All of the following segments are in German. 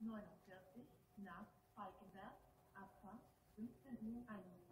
49 nach Falkenberg, Abfahrt 15.21 Uhr,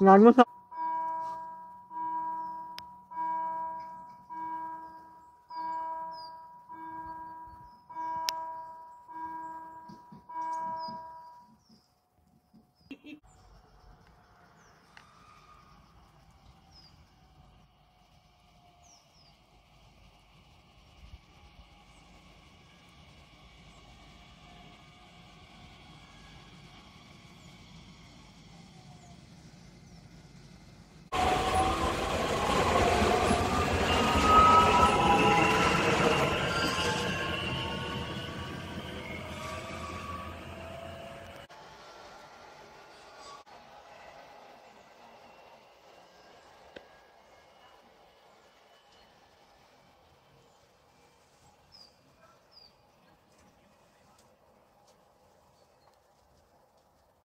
俺不上